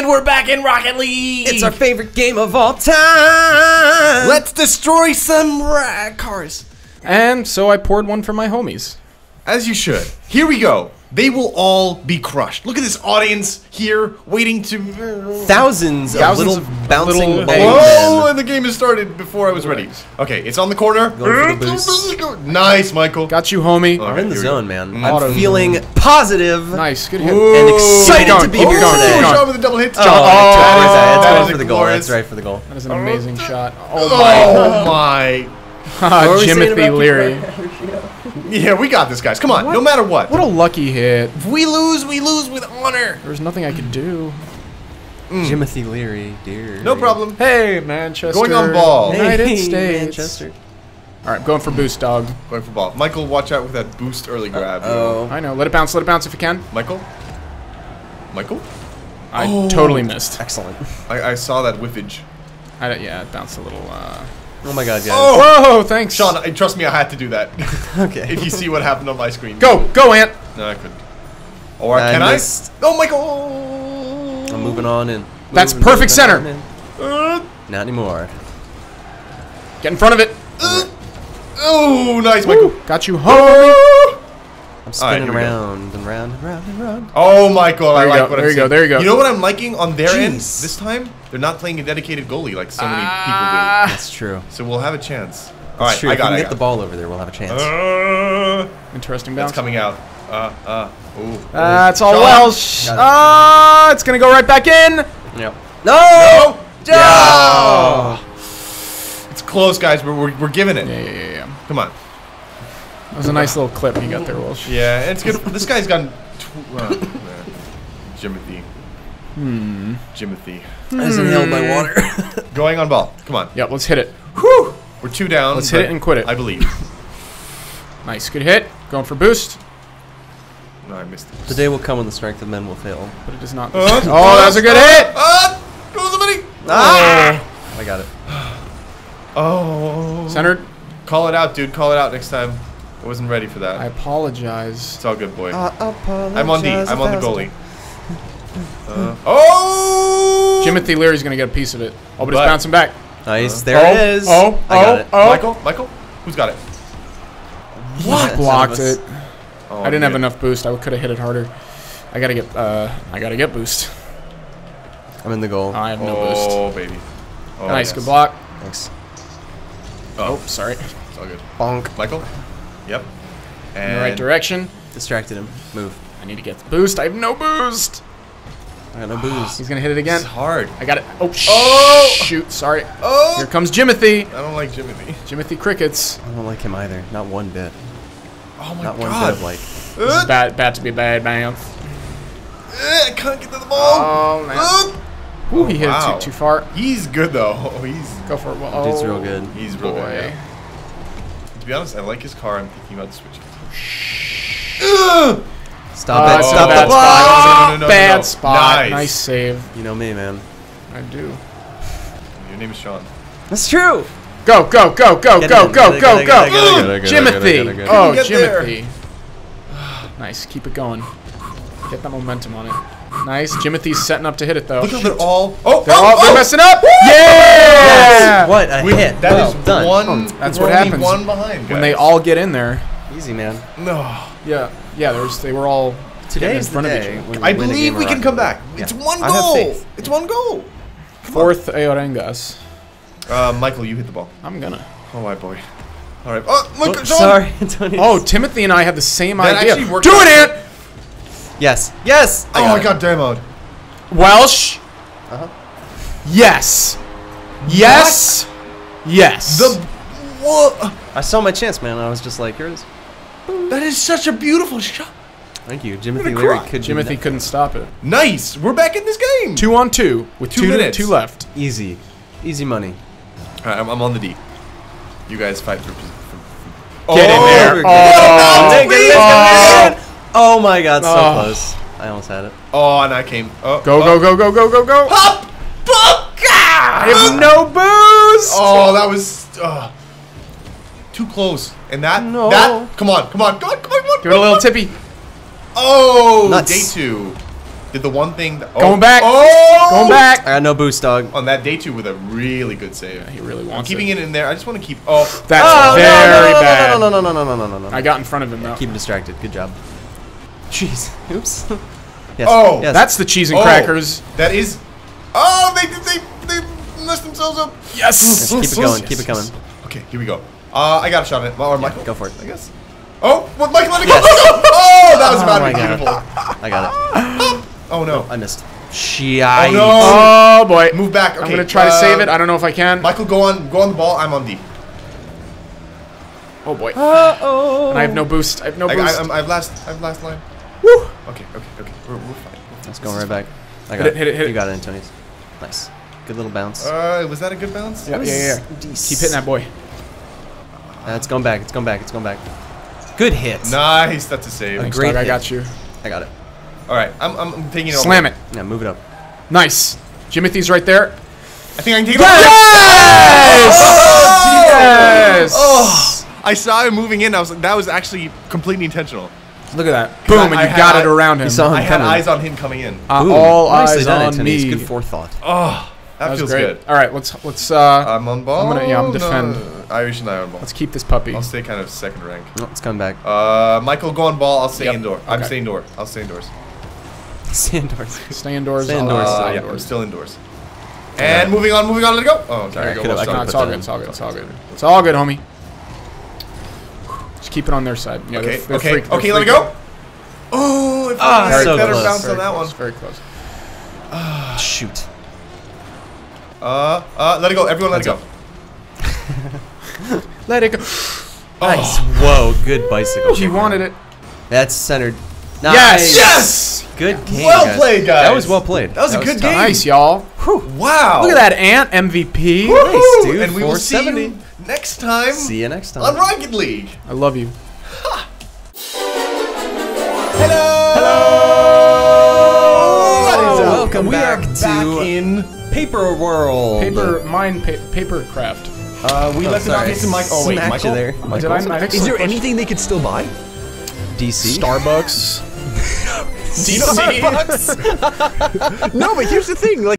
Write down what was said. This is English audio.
And we're back in Rocket League. It's our favorite game of all time. Let's destroy some ra- cars. And so I poured one for my homies. As you should. Here we go. They will all be crushed. Look at this audience here waiting to. thousands, of Thousands little of bouncing little- ball Whoa! And the game has started before I was ready. Okay, it's on the corner. The. Nice, Michael. Got you, homie. All We're in the here we go. zone, man. Auto- I'm feeling positive Nice, good hit. Ooh. and excited Keep to be keep here going, today. keep going. Shot with a double hit. Oh, John. that's right, that that's is right for the goal. glorious. That's right for the goal. That is an amazing shot. Oh my. Oh my. Ah, what were we saying Jimothy Leary. Yeah, we got this, guys. Come on, no matter what. What a lucky hit. If we lose, we lose with honor. There's nothing I could do. Timothy Leary, dear. No problem. Hey, Manchester. Going on ball. United Hey, States. Manchester. All right, going for boost, dog. Going for ball. Michael, watch out with that boost early grab. Oh. I know. Let it bounce. Let it bounce if you can. Michael? Michael? I Oh. totally missed. Excellent. I, I saw that whiffage. I, don't- yeah, it bounced a little. Uh... Oh my god, guys. Oh! Whoa! Thanks, Sean, I, trust me, I had to do that. Okay. if you see what happened on my screen. Go, go, Ant. No, I couldn't. Or I can missed. I? Oh, my god. I'm moving on in. That's Moving, perfect center. Uh, Not anymore. Get in front of it. oh, nice, Michael. Got you, homie. I'm spinning here we go. around and round and round and round. Oh, Michael, I There you like go, what there I'm you go, there you go. You know what I'm liking on their end this time? They're not playing a dedicated goalie like so many Ah. People do. That's true. So we'll have a chance. All right, true. I if we got can it. I get the ball over there, we'll have a chance. Uh, Interesting bounce. It's coming out. Uh, uh, ooh. That's all Sean. Welsh. Got it. Ah, it's gonna go right back in. Yep. No! Yeah. Oh! It's close, guys. We're, we're, we're giving it. Yeah, yeah, yeah, yeah. Come on. That was a nice little clip you got there, Welsh. Yeah, it's good. this guy's gotten. Tw- uh, Jimothy. Hmm. Jimothy. I just inhaled my water. Going on ball. Come on. Yep, let's hit it. Whew! We're two down. Let's hit it and quit it. I believe. Nice, good hit. Going for boost, No, I missed it. the day will come when the strength of men will fail. but it does not. Uh, oh, that was a good hit. Uh, go somebody! Ah! I got it. Oh. Centered. Call it out, dude. Call it out next time. I wasn't ready for that. I apologize. it's all good, boy. Uh, I'm on D. I'm on the goalie. Uh, oh! Jimothy Leary's gonna get a piece of it. Oh, but it's bouncing back. Nice. There oh, it is. Oh, I got oh, it. oh. Michael? Michael? Who's got it? What? Blocked it. Oh, I didn't have enough boost. I could have hit it harder. I gotta get. Uh, I gotta get boost. I'm in the goal. I have no boost. Oh, baby. Oh, nice, yes. good block. Thanks. Oh, sorry. It's all good. Bonk. Michael? Yep. In the right direction. Distracted him. Move. I need to get the boost. I have no boost. I got no booze. He's gonna hit it again. It's hard. I got it. Oh, sh- Oh! shoot. Sorry. Oh! Here comes Jimothy. I don't like Jimothy. Jimothy Crickets. I don't like him either. Not one bit. Oh my Not one god. bit of like. This Uh, is bad. Bad to be bad, man. uh, I can't get to the ball. Oh man. Uh, Ooh, he hit wow. it too, too far. He's good though. Oh, He's Go for it. Oh, Dude's real good. he's real boy. good. yeah. To be honest, I like his car. I'm thinking about switching. Ugh! Stop Uh, it. Stop bad the ball. spot. No, no, no, no, bad no. spot. Nice. Nice. save. You know me, man. I do. Your name is Sean. That's true. Go, go, go, go, Get go, go, go, go. Jimothy. Oh, Get. Jimothy. Nice. Keep it going. Get that momentum on it. Nice. Jimothy's setting up to hit it though. Look how they're all. Oh, They're oh, all they're oh! messing up. Yeah. What a We- hit. That well is done. one. That's we're what happens One behind. When they all get in there. Easy, man. No. Yeah. Yeah. There's. They were all. getting Today is the front of each day. I we win a believe we can come League. back. It's one goal. It's one goal. Fourth Eorengas. Uh, Michael, you hit the ball. I'm gonna. Oh my boy. All right. Oh, look, Oh, sorry, Antonio. Oh, Timothy and I had the same That idea. actually worked Do it. Ant. Yes. Yes. Oh, I it. got demoed. Welsh. Uh-huh. Yes. Yes. Yes. The what? I saw my chance, man. I was just like, here it is. That is such a beautiful shot. Thank you. Jimothy gonna Leary could do Timothy that. couldn't stop it. Nice. We're back in this game. Two on two with Two two, minutes. two left. Easy. Easy money. All right, I'm, I'm on the D. You guys fight through. Get in there. we're Oh, good. Get in there, get in there. Oh my god, so Oh. close. I almost had it. Oh, and I came. Oh, Go, oh. go, go, go, go, go, go. Pop! Pop! I have no boost. Oh, that was uh, too close. And that, No. that, come on, come on, come on, come on, come on. Give it a little tippy. Oh, Nuts. day two. did the one thing. That, oh, Going back. Oh, Going back. I got no boost, dog. on that day two with a really good save. He really I'm keeping it. it in there. I just want to keep. Oh, That's Oh, very no, no, bad. No, no, no, no, no, no, no, no, no. I got in front of him though. Keep him distracted. Good job. Jeez. Oops. yes. Oh, yes. That's the cheese and Oh, crackers. That is. Oh, they they they messed themselves up. Yes. Keep it going. Keep it coming. Okay, here we go. Uh, I got a shot at it. Well, or Michael. Go for it. I guess. Oh, well, Michael, let it Yes. go. Let. Oh, that was Oh about to be beautiful. I got it. Oh no. I missed. Shite. Oh no. Oh boy. Move back. Okay. I'm gonna try to uh, save it. I don't know if I can. Michael, go on. Go on the ball. I'm on D. Oh boy. Uh-oh. And I have no boost. I have no I, boost. I, I'm, I've last. I've last line. Woo. Okay. Okay. Okay. We're, we're fine. Let's go right back. I got Hit it, hit it, hit You got it, Antonius. Nice. Good little bounce. Uh, was that a good bounce? Yeah, yeah, yeah. Keep hitting that boy. Uh, it's going back. It's going back. It's going back. Good hit. Nice. That's a save. Thanks, great dog. I got you. I got it. All right. I'm, I'm, I'm taking it. over. Slam it. Yeah, move it up. Nice. Jimothy's right there. I think I can take it. Yes! Yes. Oh, I saw him moving in. I was like, that was actually completely intentional. Look at that. Boom, I- and you had- got I- it around him. You saw him I had coming. eyes on him coming in. Uh, Ooh, all eyes done, on Antonius. me. Good forethought. Oh, that, That feels great. good. All right, let's let's uh I'm on ball. I'm gonna- yeah, I'm No, defend. Irish and I on ball. let's keep this puppy. I'll stay kind of second rank. Oh, it's coming back. Uh, Michael, go on ball. I'll stay Yep. indoor. I'm staying indoor. I'll stay indoors. Stay indoors. Stay I'll- indoors. I'll Uh, stay yeah, I'm indoors. still indoors. And moving on, moving on. Let it go. Oh, okay. Sorry, I There you could've- go. I Well, it's all good. It's all good. It's all good. It's all good, homie. Just keep it on their side. Yeah, Okay, they're- they're okay, freak- okay, let it freaking. go. Oh, if Ah, I had so better close. bounce Very on that close, one. Very close. Shoot. Uh, uh, let it go. Everyone, let it go. Let it go. Nice. Whoa, good bicycle. He kick, wanted it. That's centered. Yes! Nice. Yes. Good game. Well guys. played, guys. That was well played. That was a good game. Nice, y'all. Wow. Look at that ant MVP. Nice, dude. And we will see 470. you next time See you next time. on Rocket League. I love you. Hello. welcome we back are to- back in. Paper World. Paper mine pa- paper craft. Uh, we Oh, left it sorry. off to Mike. Oh wait, Smacked Michael. you there. Did I Michael. Is there anything they could still buy? DC. Starbucks. No, but here's the thing. Like,